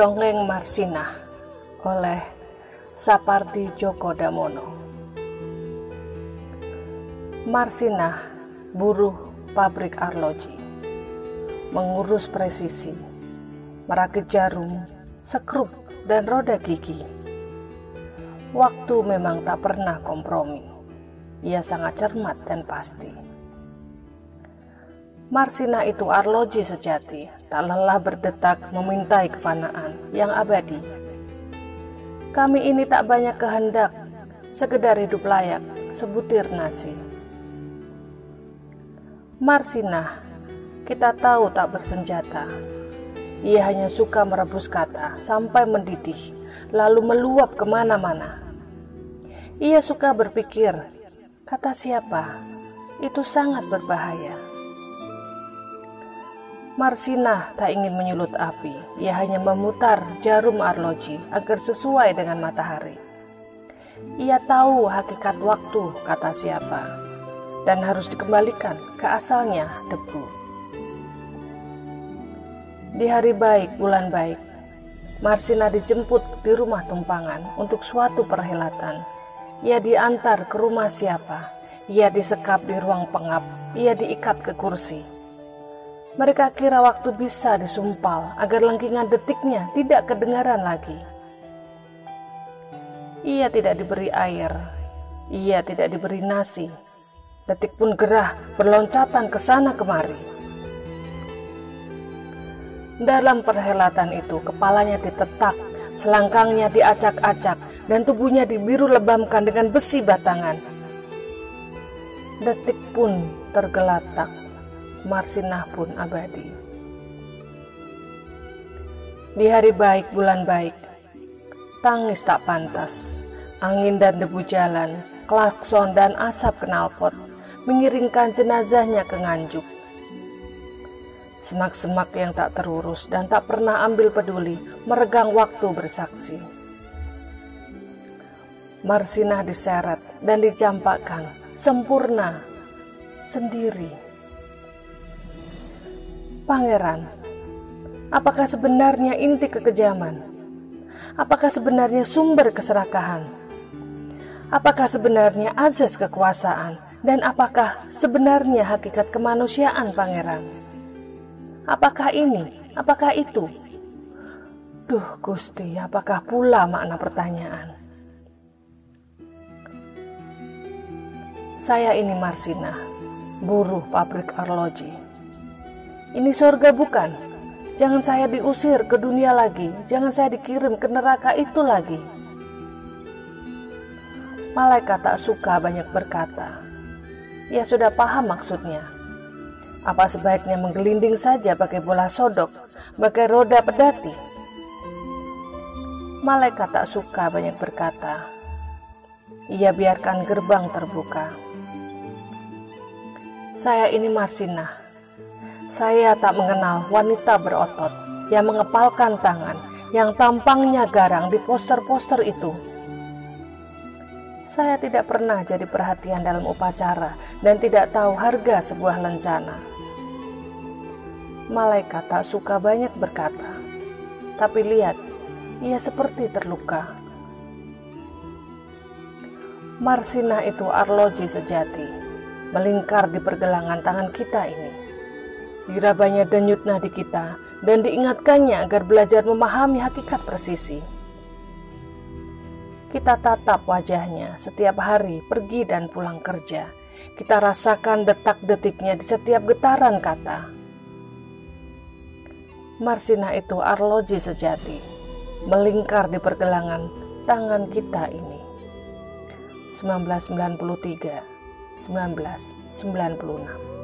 Dongeng Marsinah oleh Sapardi Djoko Damono Marsinah, buruh pabrik arloji Mengurus presisi Merakit jarum, sekrup, dan roda gigi. Waktu memang tak pernah kompromi. Ia sangat cermat dan pasti. Marsina itu arloji sejati, tak lelah berdetak memintai kefanaan yang abadi. Kami ini tak banyak kehendak, sekedar hidup layak, sebutir nasi. Marsina, kita tahu tak bersenjata. Ia hanya suka merebus kata sampai mendidih, lalu meluap ke mana-mana. Ia suka berpikir, kata siapa? Itu sangat berbahaya Marsina tak ingin menyulut api, ia hanya memutar jarum arloji agar sesuai dengan matahari. Ia tahu hakikat waktu, kata siapa, dan harus dikembalikan ke asalnya debu. Di hari baik, bulan baik, Marsina dijemput di rumah tumpangan untuk suatu perhelatan. Ia diantar ke rumah siapa, ia disekap di ruang pengap, ia diikat ke kursi mereka kira waktu bisa disumpal agar lengkingan detiknya tidak kedengaran lagi. Ia tidak diberi air, ia tidak diberi nasi. Detik pun gerah berloncatan ke sana kemari. Dalam perhelatan itu, kepalanya ditetak, selangkangnya diacak-acak, dan tubuhnya dibiru lebamkan dengan besi batangan. Detik pun tergelatak Marsinah pun abadi. Di hari baik, bulan baik, tangis tak pantas, angin dan debu jalan, klakson dan asap knalpot mengiringkan jenazahnya ke nganjuk. Semak-semak yang tak terurus dan tak pernah ambil peduli meregang waktu bersaksi. Marsinah diseret dan dicampakkan sempurna sendiri. Pangeran, apakah sebenarnya inti kekejaman? Apakah sebenarnya sumber keserakahan? Apakah sebenarnya azas kekuasaan? Dan apakah sebenarnya hakikat kemanusiaan pangeran? Apakah ini? Apakah itu? Duh Gusti, apakah pula makna pertanyaan? Saya ini Marsina, buruh pabrik arloji. Ini surga bukan? Jangan saya diusir ke dunia lagi, jangan saya dikirim ke neraka itu lagi. Malaikat tak suka banyak berkata. Ia sudah paham maksudnya. Apa sebaiknya menggelinding saja pakai bola sodok, pakai roda pedati? Malaikat tak suka banyak berkata. Ia biarkan gerbang terbuka. Saya ini Marsinah, saya tak mengenal wanita berotot yang mengepalkan tangan, yang tampangnya garang di poster-poster itu. Saya tidak pernah jadi perhatian dalam upacara dan tidak tahu harga sebuah lencana. Malaikat tak suka banyak berkata, tapi lihat, ia seperti terluka. Marsina itu arloji sejati, melingkar di pergelangan tangan kita ini dirabanya denyut nadi kita dan diingatkannya agar belajar memahami hakikat presisi. Kita tatap wajahnya setiap hari pergi dan pulang kerja. Kita rasakan detak-detiknya di setiap getaran kata. Marsina itu arloji sejati, melingkar di pergelangan tangan kita ini. 1993 1996